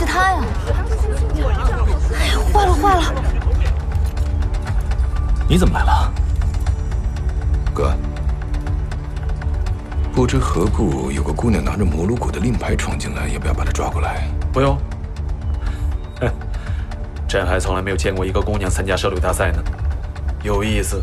是他呀！哎呀，坏了坏了！你怎么来了？哥，不知何故有个姑娘拿着摩鲁谷的令牌闯进来，要不要把她抓过来？不用。哼，朕还从来没有见过一个姑娘参加射旅大赛呢，有意思。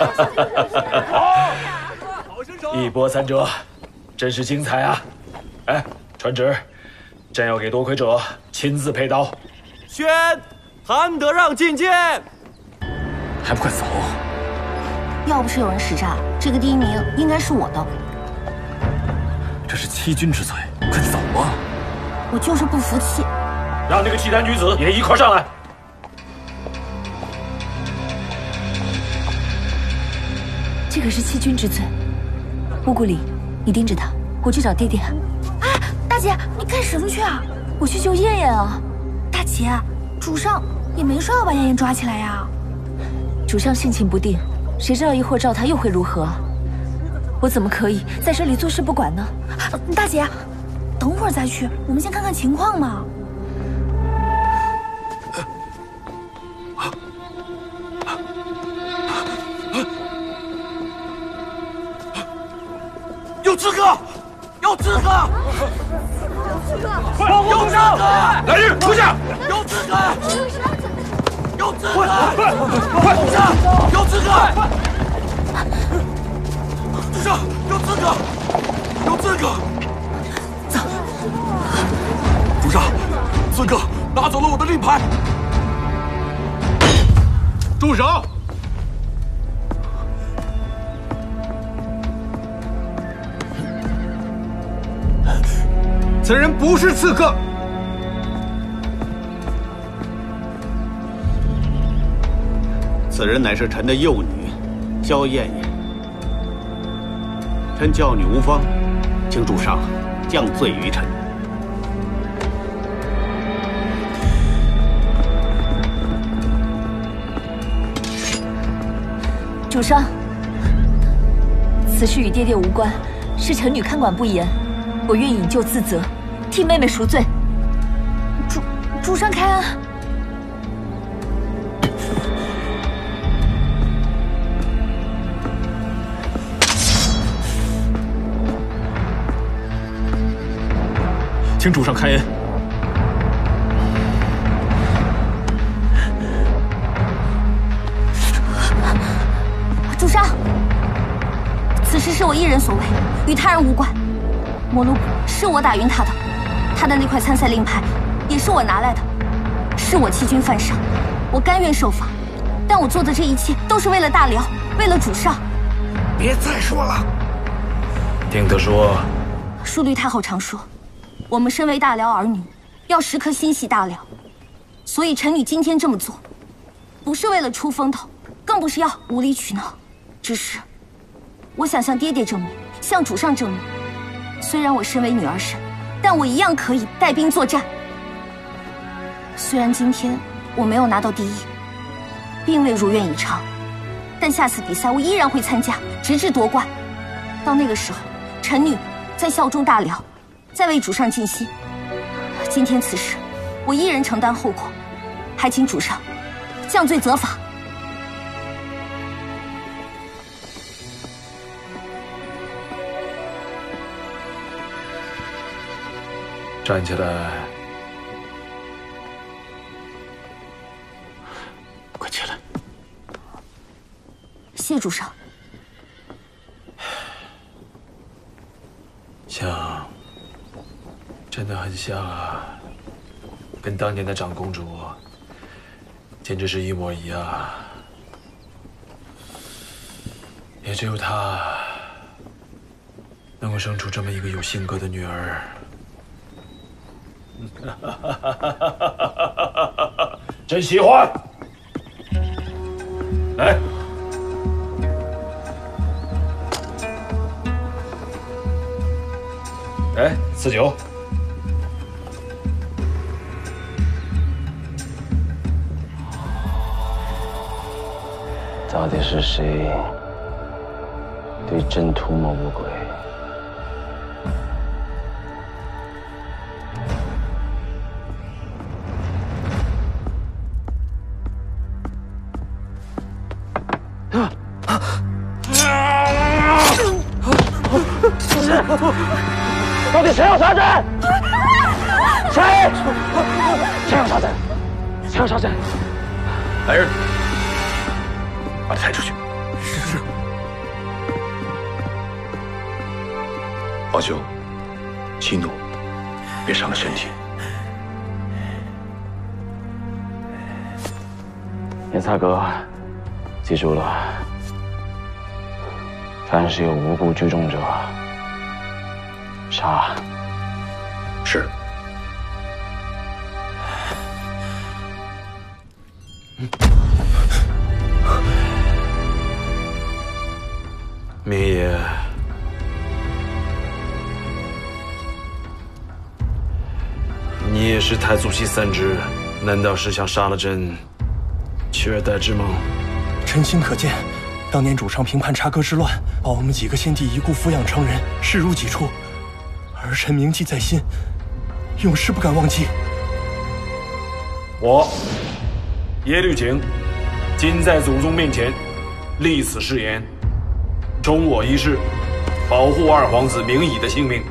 一波三折，真是精彩啊！哎，传旨，朕要给夺魁者亲自佩刀。宣，韩德让觐见。还不快走！要不是有人使诈，这个第一名应该是我的。这是欺君之罪，快走啊！我就是不服气。让那个契丹女子也一块上来。这可是欺君之罪，乌古里，你盯着他，我去找爹爹。哎，大姐，你干什么去啊？我去救燕燕啊！大姐，主上也没说要把燕燕抓起来呀。主上性情不定，谁知道一会儿召他又会如何？我怎么可以在这里坐视不管呢？大姐，等会儿再去，我们先看看情况嘛。有刺客！快，有刺客！来人，出去！有刺客！有刺客！快，快，主上！有刺客！主上，有刺客！有刺客！走！主上，刺客拿走了我的令牌！住手！此人不是刺客，此人乃是臣的幼女，焦艳艳。臣教女无方，请主上降罪于臣。主上，此事与爹爹无关，是臣女看管不严，我愿引咎自责，替妹妹赎罪。主主上开恩。请主上开恩。主上，此事是我一人所为，与他人无关。摩鲁谷是我打晕他的，他的那块参赛令牌也是我拿来的，是我欺君犯上，我甘愿受罚。但我做的这一切都是为了大辽，为了主上。别再说了。听他说，淑律太后常说，我们身为大辽儿女，要时刻心系大辽。所以臣女今天这么做，不是为了出风头，更不是要无理取闹。只是，我想向爹爹证明，向主上证明，虽然我身为女儿身，但我一样可以带兵作战。虽然今天我没有拿到第一，并未如愿以偿，但下次比赛我依然会参加，直至夺冠。到那个时候，臣女在效忠大辽，再为主上尽心。今天此事，我一人承担后果，还请主上降罪责罚。站起来。快起来谢主上，像，真的很像啊，跟当年的长公主，简直是一模一样。也只有她，能够生出这么一个有性格的女儿。真喜欢，来。哎，四九，到底是谁对朕图谋不轨？谁要杀朕？谁？谁要杀朕？谁要杀朕？来人，把他抬出去。是。皇兄，息怒，别伤了身体。严萨哥，记住了，凡是有无辜聚众者。杀！是。明爷，你也是太祖系三支，难道是想杀了朕，取而代之吗？臣心可见，当年主上平叛察哥之乱，把我们几个先帝遗孤抚养成人，视如己出。儿臣铭记在心，永世不敢忘记。我耶律景，今在祖宗面前立此誓言：忠我一世，保护二皇子明乙的性命，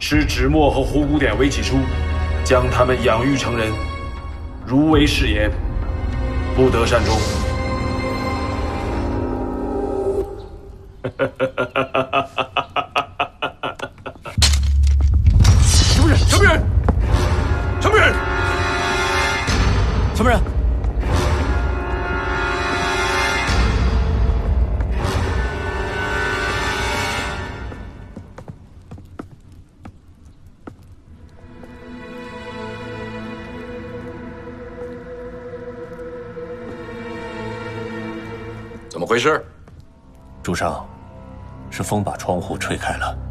使纸墨和虎骨典为起初，将他们养育成人，如违誓言，不得善终。哈，哈哈哈哈哈什么人？什么人怎么回事？主上，是风把窗户吹开了。